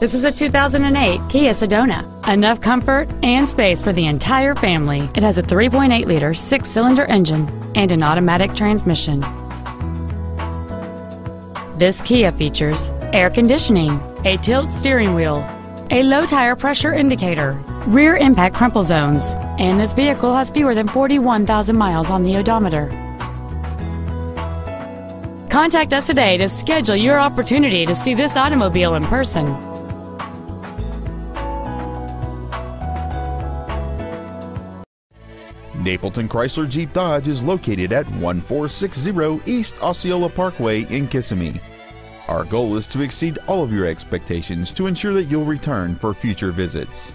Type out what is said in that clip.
This is a 2008 Kia Sedona. Enough comfort and space for the entire family. It has a 3.8 liter six cylinder engine and an automatic transmission. This Kia features air conditioning, a tilt steering wheel, a low tire pressure indicator, rear impact crumple zones, and this vehicle has fewer than 41,000 miles on the odometer. Contact us today to schedule your opportunity to see this automobile in person. Napleton Chrysler Jeep Dodge is located at 1460 East Osceola Parkway in Kissimmee. Our goal is to exceed all of your expectations to ensure that you'll return for future visits.